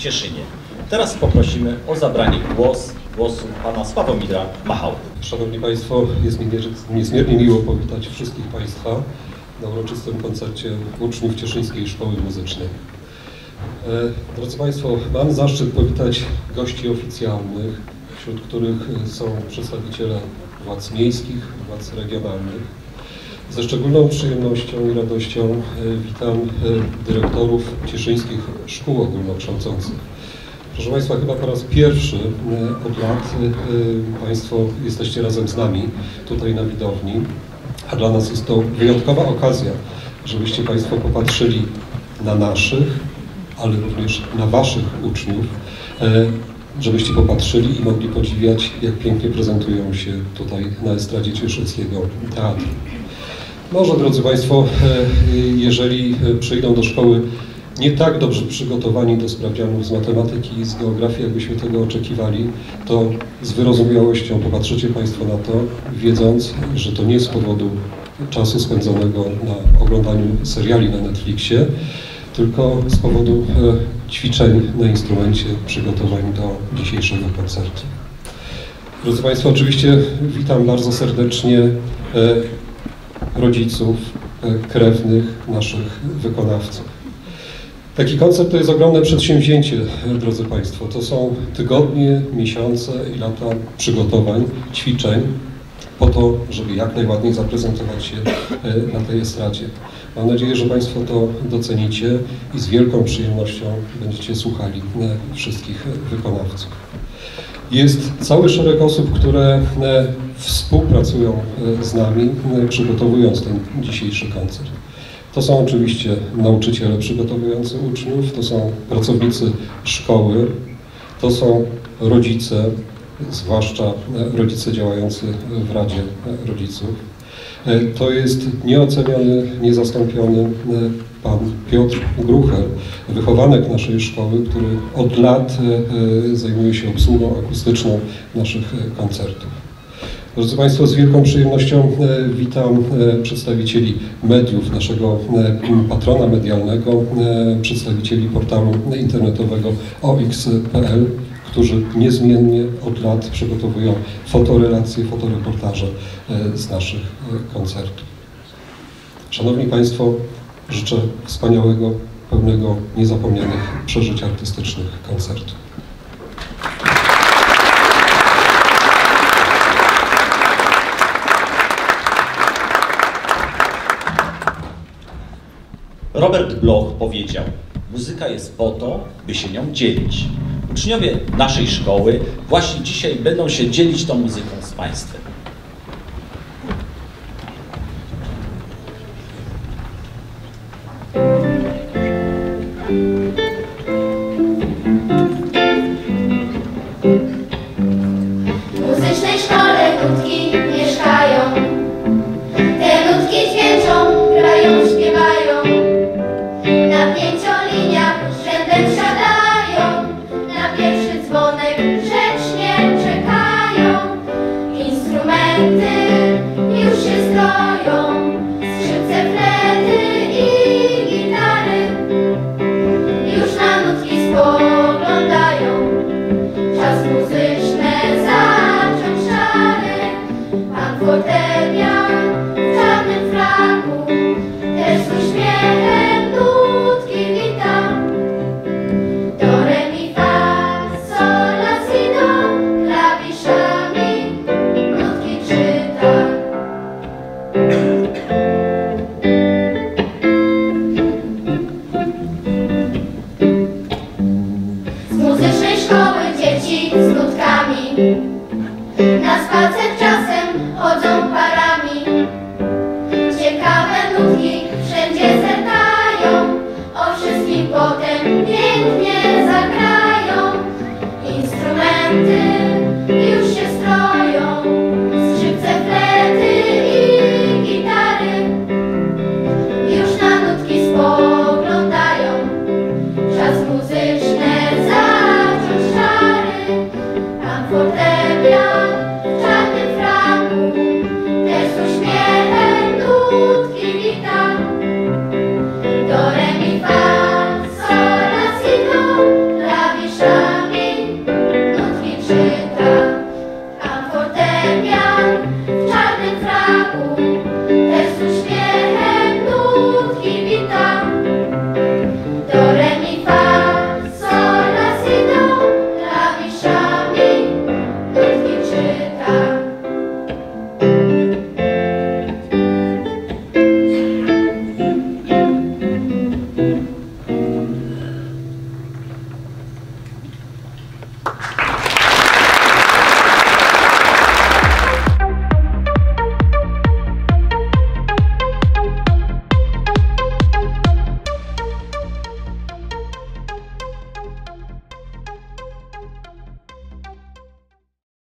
Cieszynie. Teraz poprosimy o zabranie głos, głosu pana Sławomira Machały. Szanowni Państwo, jest mi niezmiernie miło powitać wszystkich Państwa na uroczystym koncercie uczniów Cieszyńskiej Szkoły Muzycznej. E, Drodzy Państwo, mam zaszczyt powitać gości oficjalnych, wśród których są przedstawiciele władz miejskich, władz regionalnych. Ze szczególną przyjemnością i radością e, witam e, dyrektorów cieszyńskich szkół ogólnokształcących. Proszę Państwa, chyba po raz pierwszy e, od lat Państwo jesteście razem z nami tutaj na widowni, a dla nas jest to wyjątkowa okazja, żebyście Państwo popatrzyli na naszych, ale również na Waszych uczniów, żebyście popatrzyli i mogli podziwiać, jak pięknie prezentują się tutaj na estradzie Cieszyckiego Teatru. Może, drodzy Państwo, e, jeżeli e, przyjdą do szkoły nie tak dobrze przygotowani do sprawdzianów z matematyki i z geografii, jakbyśmy tego oczekiwali, to z wyrozumiałością popatrzycie Państwo na to, wiedząc, że to nie z powodu czasu spędzonego na oglądaniu seriali na Netflixie, tylko z powodu e, ćwiczeń na instrumencie przygotowań do dzisiejszego koncertu. Drodzy Państwo, oczywiście witam bardzo serdecznie rodziców, e, krewnych naszych wykonawców. Taki koncert to jest ogromne przedsięwzięcie, drodzy Państwo. To są tygodnie, miesiące i lata przygotowań, ćwiczeń po to, żeby jak najładniej zaprezentować się e, na tej estradzie. Mam nadzieję, że Państwo to docenicie i z wielką przyjemnością będziecie słuchali e, wszystkich wykonawców. Jest cały szereg osób, które e, współpracują e, z nami, e, przygotowując ten dzisiejszy koncert. To są oczywiście nauczyciele przygotowujący uczniów, to są pracownicy szkoły, to są rodzice, zwłaszcza rodzice działający w Radzie Rodziców. E, To jest nieoceniony, niezastąpiony e, pan Piotr Gruchel, wychowanek naszej szkoły, który od lat e, zajmuje się obsługą akustyczną naszych koncertów. Drodzy Państwo, z wielką przyjemnością witam przedstawicieli mediów, naszego patrona medialnego, przedstawicieli portalu internetowego ox.pl, którzy niezmiennie od lat przygotowują fotorelacje, fotoreportaże e, z naszych e, koncertów. Szanowni Państwo, życzę wspaniałego, pełnego niezapomnianych przeżyć artystycznych koncertu. Robert Bloch powiedział, muzyka jest po to, by się nią dzielić. Uczniowie naszej szkoły właśnie dzisiaj będą się dzielić tą muzyką z Państwem. day. Até